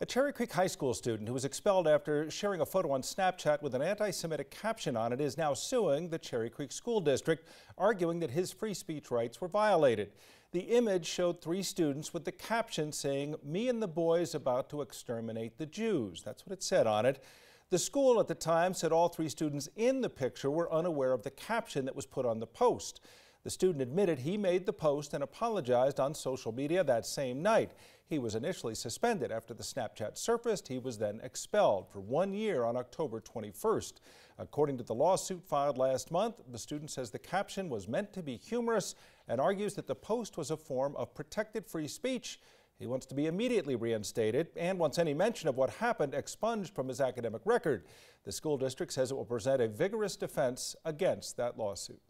A Cherry Creek High School student who was expelled after sharing a photo on Snapchat with an anti-Semitic caption on it is now suing the Cherry Creek School District, arguing that his free speech rights were violated. The image showed three students with the caption saying, me and the boys about to exterminate the Jews. That's what it said on it. The school at the time said all three students in the picture were unaware of the caption that was put on the post. The student admitted he made the post and apologized on social media that same night. He was initially suspended after the Snapchat surfaced. He was then expelled for one year on October 21st. According to the lawsuit filed last month, the student says the caption was meant to be humorous and argues that the post was a form of protected free speech. He wants to be immediately reinstated and wants any mention of what happened expunged from his academic record. The school district says it will present a vigorous defense against that lawsuit.